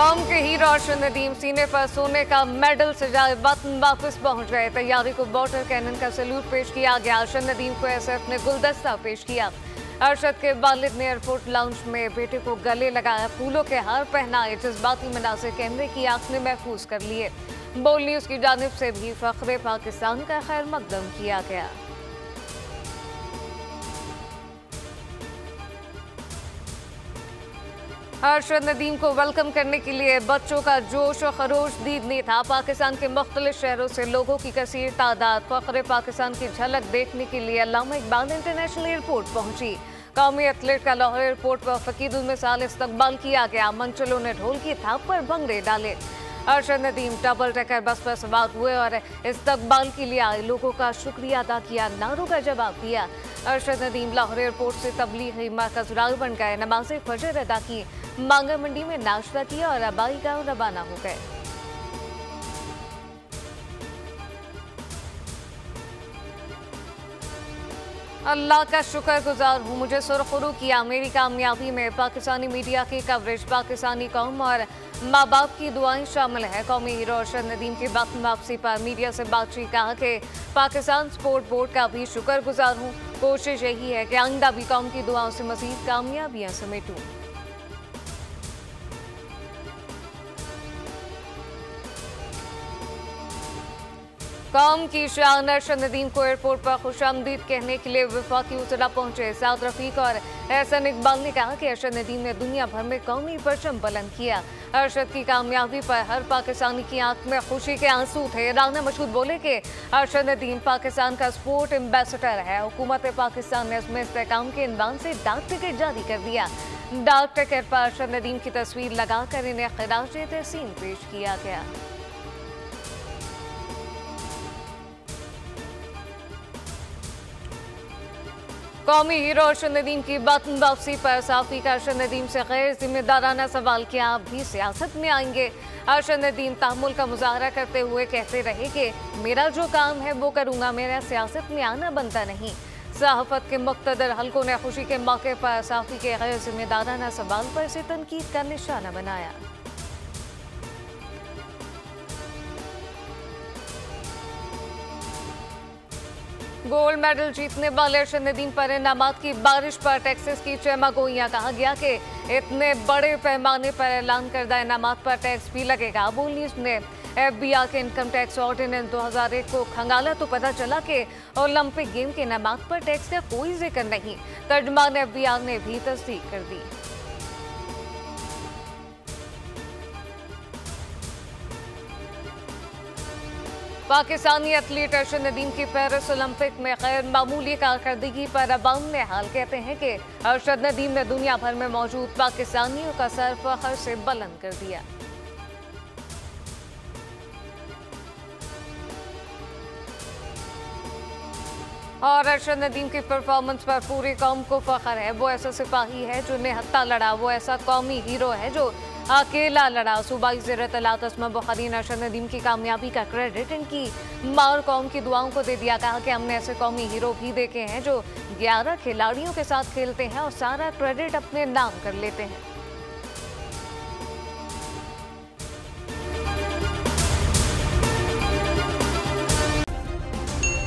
कौम के हीरो अर्शद नदीम सीने पर सोने का मेडल सजाए वतन वापस पहुँच गए। तैयारी को बॉर्डर कैनन का सल्यूट पेश किया गया। अर्शद नदीम को एसएफ ने गुलदस्ता पेश किया। अरशद के वालिद ने एयरपोर्ट लाउंज में बेटे को गले लगाया। फूलों के हार पहनाए। जज्बाती मनाजिर कैमरे की आँख में महफूज कर लिए। बोल न्यूज़ की जानब से भी फखरे पाकिस्तान का खैर मकदम किया गया। अरशद नदीम को वेलकम करने के लिए बच्चों का जोश और खरोश दीदनी था। पाकिस्तान के मुख्तलिफ़ शहरों से लोगों की कसीर तादाद, फखर पाकिस्तान की झलक देखने के लिए अलामा इकबाल इंटरनेशनल एयरपोर्ट पहुँची। कौमी एथलीट का लाहौर एयरपोर्ट पर फ़कीद मिसाल इस्तकबाल किया गया। मंचलों ने ढोल की थाप पर भंगड़े डाले। अरशद नदीम डबल टकर बस पर सवार हुए और इस्तकबाल के लिए आए लोगों का शुक्रिया अदा किया। नारों का जवाब दिया। अरशद नदीम लाहौर एयरपोर्ट से तबलीगी मरकज राग बन गए नमाज़ फजर अदा की। मांगा मंडी में नाश्ता किया और आबाई गाँव रवाना हो गए। अल्लाह का शुक्र गुजार हूँ मुझे सुरखरू किया। मेरी कामयाबी में पाकिस्तानी मीडिया की कवरेज, पाकिस्तानी कौम और माँ बाप की दुआएँ शामिल हैं। कौमी हीरो अरशद नदीम की वक्त वापसी पर मीडिया से बातचीत, कहा कि पाकिस्तान स्पोर्ट बोर्ड का भी शुक्र गुजार हूँ। कोशिश यही है कि आइंदा भी कौम की दुआओं से मजीद कामयाबियाँ समेटूँ। कौम की शान अरशद नदीम को एयरपोर्ट पर खुश आमदीद कहने के लिए विफाकी उजला पहुँचे साउद रफीक और एहसन इकबाल ने कहा कि अरशद नदीम ने दुनिया भर में कौमी परचम बुलंद किया। अरशद की कामयाबी पर हर पाकिस्तानी की आँख में खुशी के आँसू थे। राना मशहूद बोले कि अरशद नदीम पाकिस्तान का स्पोर्ट एम्बेसडर है। हुकूमत पाकिस्तान ने इसमें इस्तेकाम के इनवान से डाक टिकट जारी कर दिया। डाक टिकट पर अरशद नदीम की तस्वीर लगाकर इन्हें खराज तहसीन पेश किया गया। कौमी हीरो अरशद नदीम की वतन वापसी पर साफी का अरशद नदीम से गैर जिम्मेदाराना सवाल, किया आप भी सियासत में आएँगे? अरशद नदीम तहमुल का मुजाहरा करते हुए कहते रहे कि, मेरा जो काम है वो करूँगा, मेरा सियासत में आना बनता नहीं। सहाफत के मकतदर हलकों ने खुशी के मौके पर साफी के गैर जिम्मेदाराना सवाल पर इसे तनकीद का निशाना बनाया। गोल्ड मेडल जीतने वाले अरशद पर इनामात की बारिश पर टैक्सेस की चैमा गोइयाँ। कहा गया कि इतने बड़े पैमाने पर ऐलान करदा इनामात पर टैक्स भी लगेगा। अबूल न्यूज़ ने एफ़ बी आर के इनकम टैक्स ऑर्डिनेंस 2001 को खंगाला तो पता चला कि ओलंपिक गेम के इनामात पर टैक्स का कोई ज़िक्र नहीं। तर्जमान आर ने भी तस्दीक कर दी। पाकिस्तानी एथलीट अरशद नदीम की पेरिस ओलंपिक में गैर मामूली कारकर्दगी पर अबाम ने हाल कहते हैं कि अर्शद नदीम ने दुनिया भर में मौजूद पाकिस्तानियों का सर फखर से बुलंद कर दिया। और अरशद नदीम की परफॉर्मेंस पर पूरी कौम को फख्र है। वो ऐसा सिपाही है जो निहत्ता लड़ा। वो ऐसा कौमी हीरो है जो अकेला लड़ा। सूबाई जरत तस्मा बुखारीन अरशद नदीम की कामयाबी का क्रेडिट इनकी माँ और कौम की दुआओं को दे दिया। कहा कि हमने ऐसे कौमी हीरो भी देखे हैं जो 11 खिलाड़ियों के साथ खेलते हैं और सारा क्रेडिट अपने नाम कर लेते हैं।